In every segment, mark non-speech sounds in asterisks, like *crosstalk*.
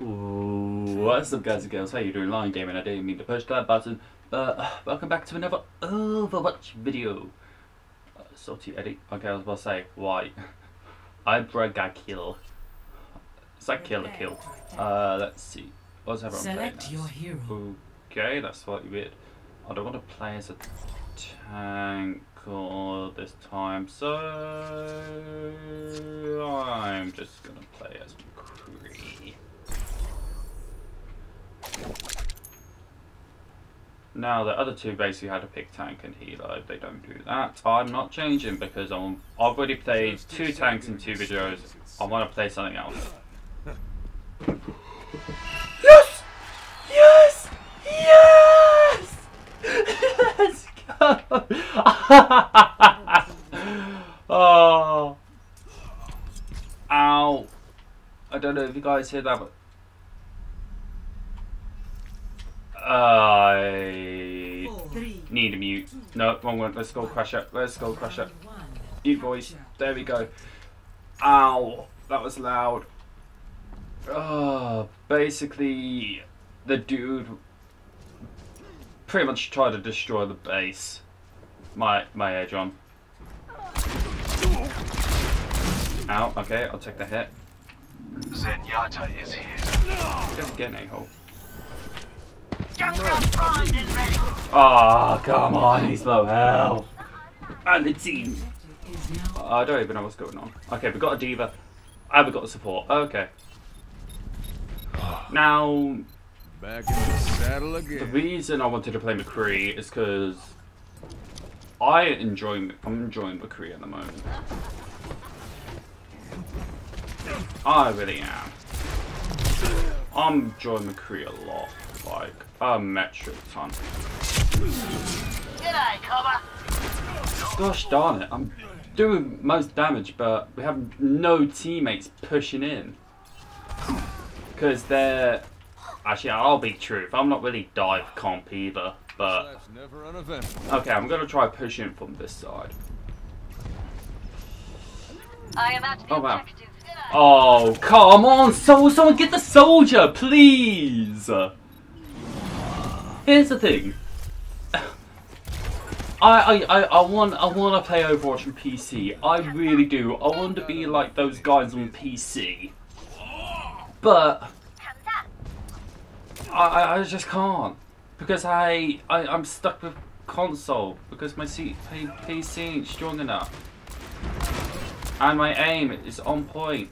Ooh, what's up guys and girls, how you doing? Lion Gaming, I didn't mean to push that button, but uh, welcome back to another Overwatch video. Uh, salty Eddie, okay I was about to say, why? *laughs* I brought got kill. It's like kill or kill. Uh, let's see, what's everyone Select playing your hero. Okay, that's slightly weird. I don't want to play as a tank all this time, so I'm just gonna play as McCree. Now the other two basically had a pick tank and healer. If they don't do that, I'm not changing because I'm, I've already played two tanks in two videos. I want to play something else. Yes! Yes! Yes! Let's go! *laughs* oh. Ow. I don't know if you guys hear that, but. I Three, need a mute. No, wrong one. Let's go crash it. Let's go one. Mute voice. There we go. Ow. That was loud. Uh, basically, the dude pretty much tried to destroy the base. My my edge on. Ow. Okay, I'll take the hit. Zenyatta is here. Just get an a-hole. Junkrat primed and ready. Oh, come on, he's low health. And the team. I don't even know what's going on. Okay, we've got a diva. And we've got the support. Okay. Now, Back in the saddle again. the reason I wanted to play McCree is because I enjoy. I'm enjoying McCree at the moment. I really am. I'm enjoying McCree a lot, like a metric ton. G'day, Cobber. Gosh darn it, I'm doing most damage, but we have no teammates pushing in. Because they're. Actually, I'll be truth. I'm not really dive comp either, but. That's never uneventful. Okay, I'm gonna try pushing from this side. I am at Oh, wow. objective. Oh, come on! So, someone get the soldier, please! Here's the thing. *sighs* I, I, I, want I want to play Overwatch on PC. I really do. I want to be like those guys on PC. But I, I, just can't because I, I I'm stuck with console because my PC ain't strong enough and my aim is on point.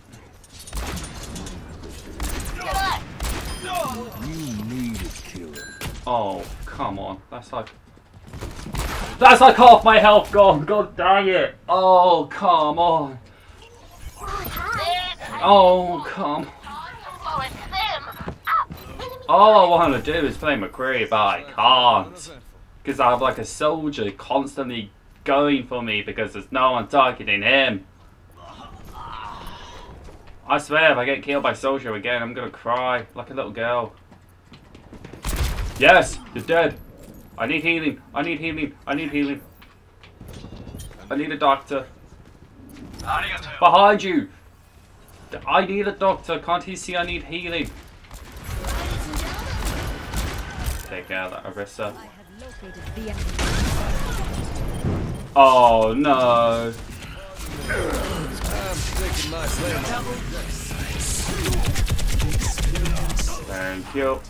Oh, come on. That's like. That's like half my health gone. God dang it. Oh, come on. Oh, come. All I want to do is play McCree, but I can't. Because I have like a soldier constantly going for me because there's no one targeting him. I swear, if I get killed by soldier again, I'm gonna cry like a little girl. Yes, you're dead. I need healing. I need healing. I need healing. I need a doctor. Behind you! I need a doctor. Can't he see I need healing? Take out that Arissa. Oh no. I'm taking my blame. Thank you.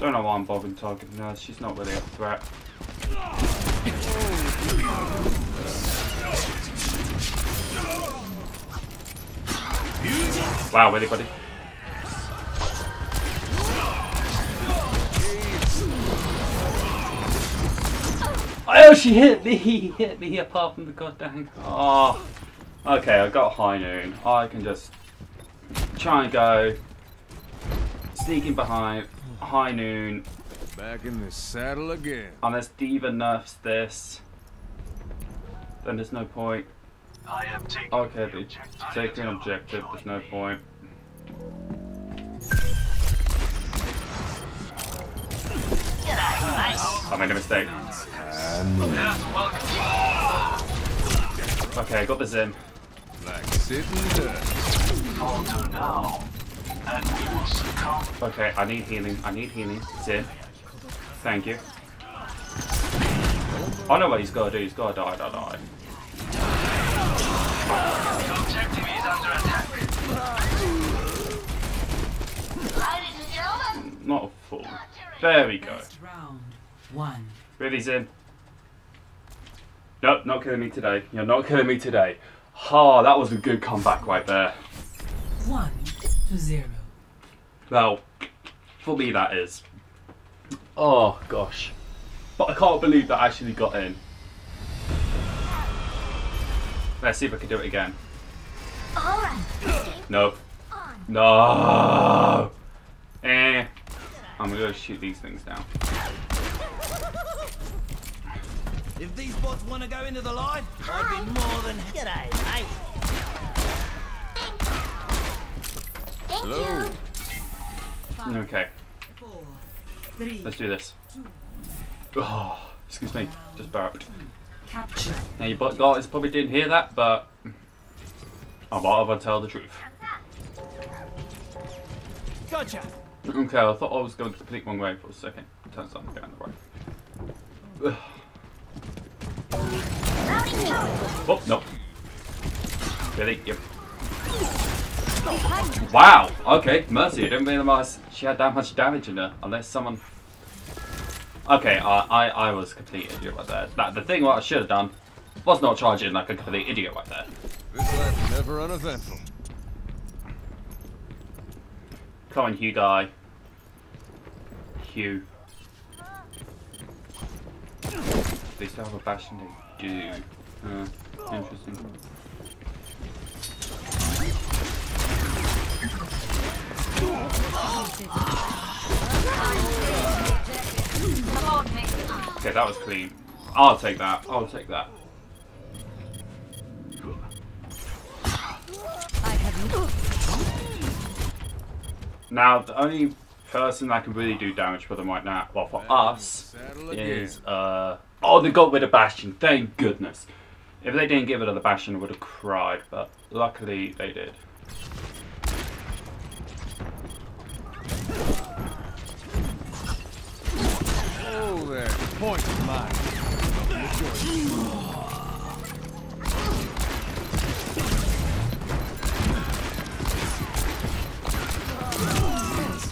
Don't know why I'm bothering targeting her. She's not really a threat. Wow, anybody? Oh, she hit me! *laughs* He hit me apart from the goddamn. Oh. Okay, I got high noon. I can just try and go sneaking behind high noon Back in the saddle again. Unless Diva nerfs this, then there's no point. Taking Okay, they objective. take an objective, there's no point. I made a mistake. Okay, I got will succumb. Okay, I need healing. I need healing. Zim. Thank you. I know what he's gotta do. He's gotta die, die, die. Not a fool. There we go. One. Really, Zim? Nope, not killing me today. You're not killing me today. Ha, that was a good comeback right there. One to zero. Well, for me that is. Oh gosh. But I can't believe that I actually got in. Let's see if I can do it again. No. No. Eh. I'm gonna shoot these things down. If these bots want to go into the line, I'd be more than g'day, mate. Hello. Okay, Four. Three. let's do this. Oh, excuse me, just burped. Capture. Now you bu- guys probably didn't hear that, but I'd rather tell the truth. Gotcha. Okay, I thought I was going the complete wrong way for a second. Turns out I'm going the right. Ugh. Oh, no. Really? Yep. Wow, okay, Mercy, I didn't realise she had that much damage in her, unless someone... Okay, I, I, I was a complete idiot right there. That, the thing what I should have done was not charging like a complete idiot right there. This life's never uneventful. Come on, Hugh guy. Hugh. They still have a bastion? They do. Uh, interesting. Okay, that was clean. I'll take that. I'll take that. Now, the only person that can really do damage for them right now, well, for us, is uh oh they got rid of Bastion. Thank goodness. If they didn't get rid of the Bastion, I would have cried. But luckily they did. There. Point is mine.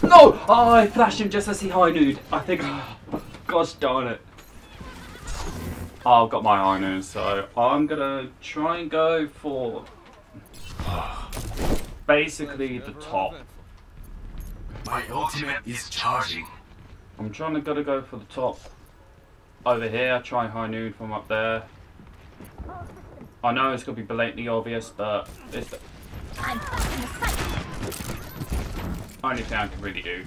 No! Oh, I flashed him just as he high nude. I think. *sighs* Gosh darn it. Oh, I've got my high noon, so I'm gonna try and go for *sighs* basically the top. My ultimate is charging. I'm trying to gotta go for the top over here. Try high noon from up there. I know it's gonna be blatantly obvious, but it's the only thing I can really do.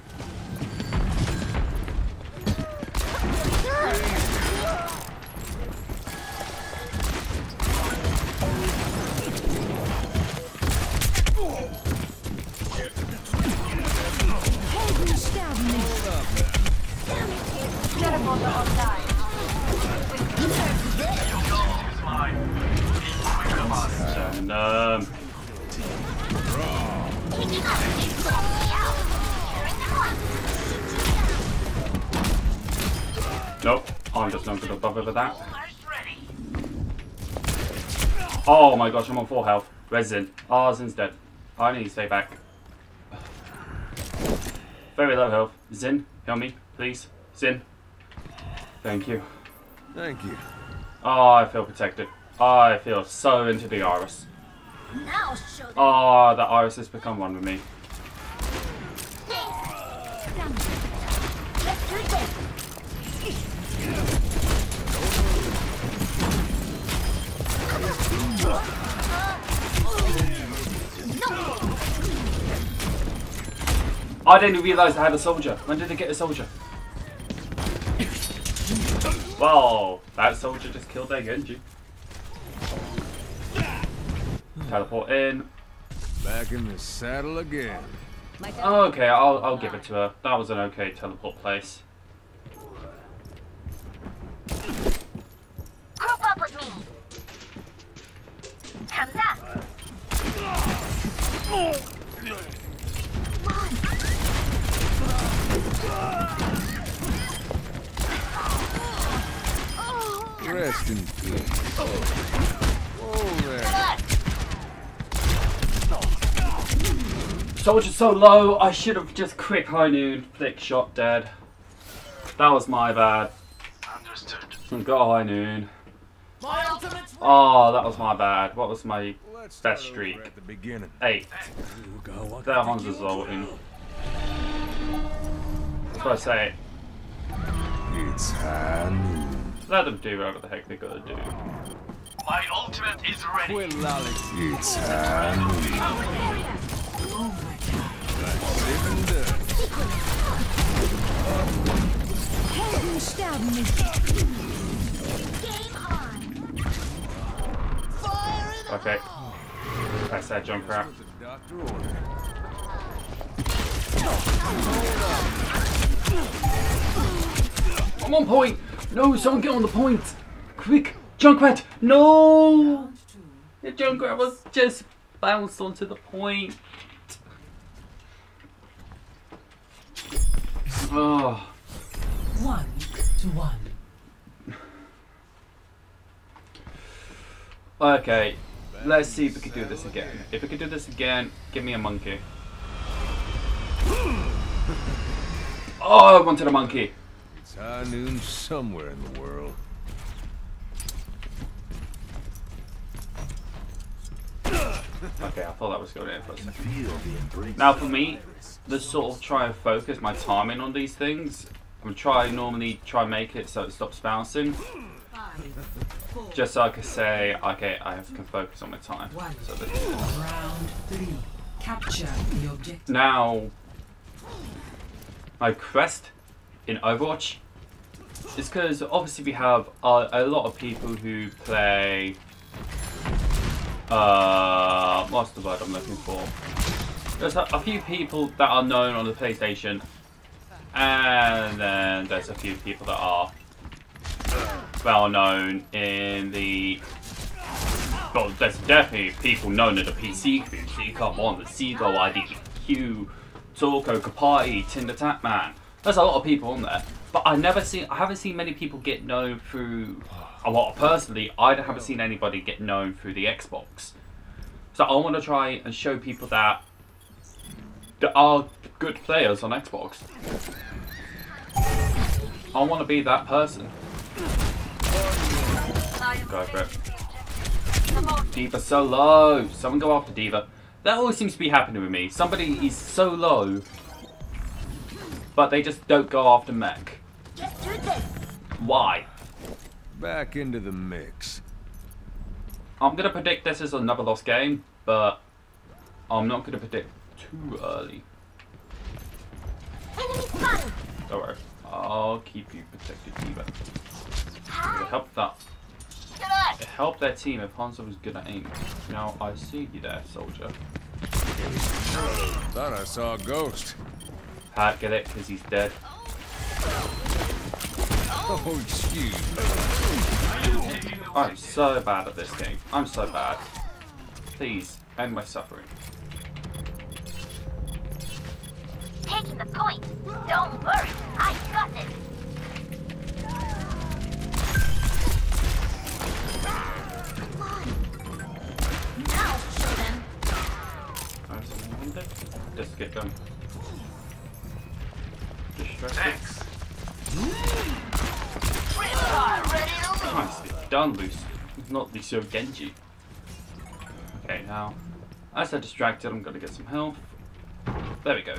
Oh my gosh, I'm on full health. Where's Zin? Oh, Zin's dead. I need to stay back. Very low health. Zin, help me, please. Zin. Thank you. Thank you. Oh, I feel protected. I feel so into the iris. Now show. Oh, the iris has become one with me. I didn't realise I had a soldier. When did I get a soldier? Well, that soldier just killed their Genji. Teleport in. Back in the saddle again. Okay, I'll I'll give it to her. That was an okay teleport place. Group up with me. 감 Rest in peace. Whoa there. Soldier so low, I should have just quick high noon, flick shot dead. That was my bad. Understood. Got high noon. My Oh, that was my bad. What was my Let's Best streak. At the beginning. eight? That one's resulting. That's what I say. It's high noon. Let them do whatever the heck they gotta do. My ultimate is ready. Quit lolly. It's high noon. Living done. Helden sterben nicht. Game on. fire in the Okay. That's that jump crap. What the doctor ordered. I'm on point! No, someone get on the point! Quick! Junkrat! No! The Junkrat was just bounced onto the point. Oh. One to one. Okay, let's see if we can do this again. If we can do this again, give me a monkey. Oh, I wanted a monkey. It's high noon somewhere in the world. Okay, I thought that was going in for a second. Now for me, to sort of try and focus my timing on these things, I'm try normally try and make it so it stops bouncing, just so I can say, okay, I have- can focus on my time. one. So that, Round three. Capture the objective. now, my quest in Overwatch is because obviously we have uh, a lot of people who play. Uh, what's the word I'm looking for? There's a, a few people that are known on the PlayStation, and then there's a few people that are well known in the. Well, there's definitely people known in the PC community. Come on, the Seagull IDQ, Torko, Kapati, Tinder Tapman. There's a lot of people on there, but I never seen. I haven't seen many people get known through. A lot personally, I haven't oh. seen anybody get known through the Xbox. So I want to try and show people that there are good players on Xbox. I want to be that person. Go for it. Diva so low. Someone go after Diva. That always seems to be happening with me. Somebody is so low, but they just don't go after mech. Just do this. Why? Back into the mix. I'm gonna predict this is another lost game, but I'm not gonna predict too early. Enemy spotted. Don't worry. I'll keep you protected, Diva. It helped that. It helped their team if Hanzo was good at aim. Now I see you there, soldier. Thought I saw a ghost. Pat, get it? Because he's dead. Oh, excuse me. I'm so bad at this game. I'm so bad. Please, end my suffering. Taking the point. Don't worry. I got this. Come on. Now show them. Alright, so one dead. Just get them. Distracted. Thanks. Nicely done, Lucy. Not Lucio Genji. Okay, now, as they're distracted, I'm gonna get some health. There we go.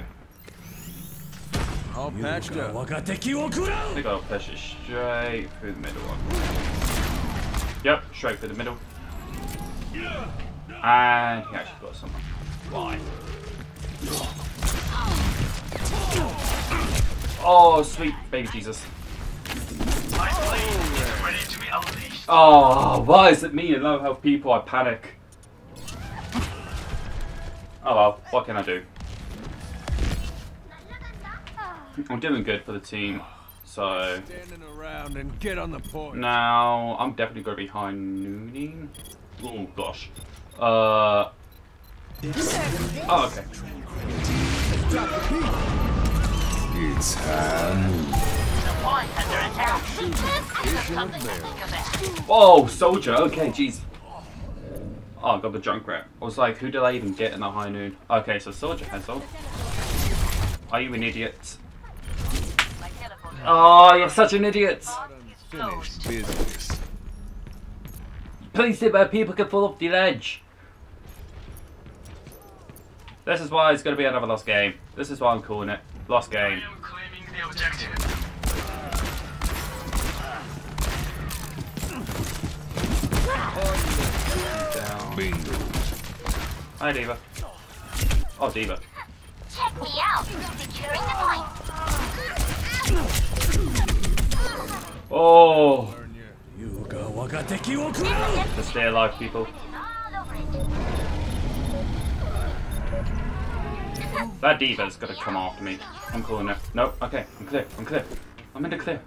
All patched up. We gotta push it straight through the middle one. Yep, straight through the middle. And he actually got someone. Why? Oh, sweet baby Jesus. My blade is ready to be unleashed. Oh, why is it me and low health people? I panic. Oh well, what can I do? I'm doing good for the team, so Standing around and get on the point. now I'm definitely going to be high nooning. Oh gosh. Uh. Oh, okay. It's about. Whoa, soldier. Okay, jeez. Oh, I got the Junkrat. I was like, who did I even get in the high noon? Okay, so soldier has on. Are you an idiot? Oh, you're such an idiot. Please sit where people can fall off the ledge. This is why it's going to be another lost game. This is why I'm calling it. Lost I game. am claiming the objective. Down. Bingo. Hi, Diva. Oh, Diva. Check me out. Securing the point. Oh, Get to stay alive, people. That Diva's to come after me. I'm calling it. No, Okay, I'm clear. I'm clear. I'm in the clear.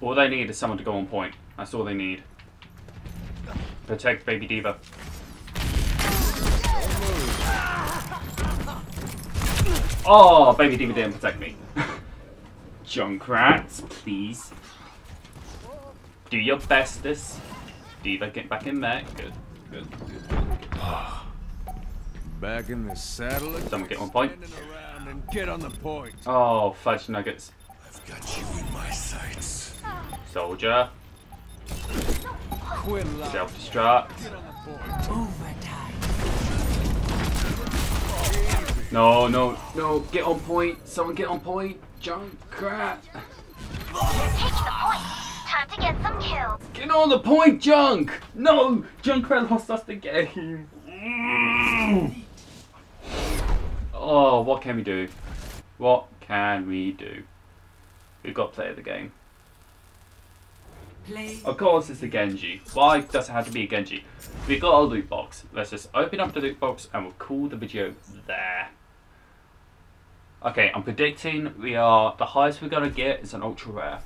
All they need is someone to go on point. That's all they need. Protect baby Diva. Oh, baby Diva didn't protect me. *laughs* Junkrats, please. Do your bestest. Diva, get back in there. Good, good, good. Back in the saddle again. Someone get on point. Around and get on the point. Oh, fudge nuggets. I've got you in my sights. Soldier. Quit. Self-destruct. Get on the point. Overtime. No, no, no. Get on point. Someone get on point. Junkrat. You're get some kills. Get on the point, Junk. No, Junkrat lost us the game. Oh, what can we do? What can we do? We've got to play the game. Play Of course, it's the Genji. Why does it have to be a Genji? We've got a loot box. Let's just open up the loot box and we'll call the video there. Okay, I'm predicting we are the highest we're gonna get is an ultra rare.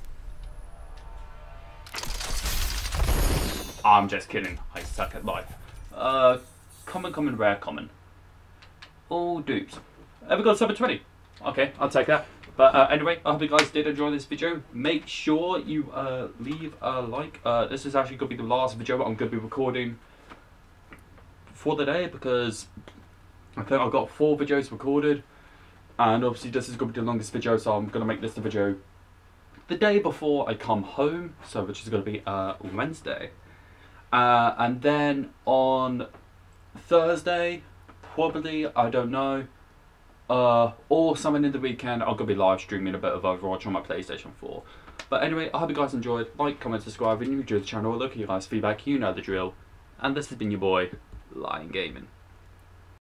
I'm just kidding. I suck at life. Uh, common, common, rare, common. All dupes. Have we got 720? Okay, I'll take that. But uh, anyway, I hope you guys did enjoy this video. Make sure you uh, leave a like. Uh, this is actually going to be the last video I'm going to be recording for the day because I think I've got four videos recorded. And obviously this is going to be the longest video, so I'm going to make this the video the day before I come home, so which is going to be uh, Wednesday. Uh, and then on Thursday, probably, I don't know, uh, or something in the weekend, I'm going to be live streaming a bit of Overwatch on my PlayStation 4. But anyway, I hope you guys enjoyed. Like, comment, subscribe, if you're new to the channel, look at your guys' feedback, you know the drill. And this has been your boy, Lion Gaming.